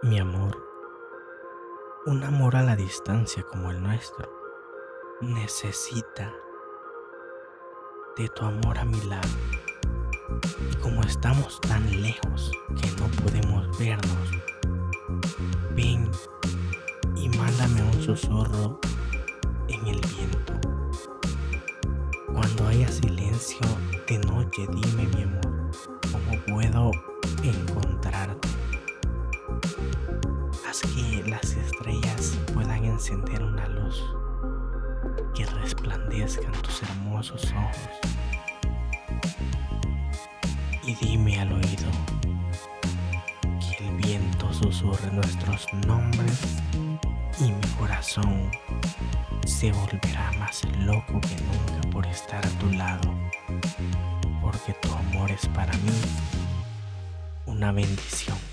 Mi amor, un amor a la distancia como el nuestro, necesita de tu amor a mi lado. Y como estamos tan lejos que no podemos vernos, ven y mándame un susurro en el viento. Cuando haya silencio de noche, dime mi amor, que las estrellas puedan encender una luz que resplandezcan tus hermosos ojos. Y dime al oído que el viento susurre nuestros nombres y mi corazón se volverá más loco que nunca por estar a tu lado, porque tu amor es para mí una bendición.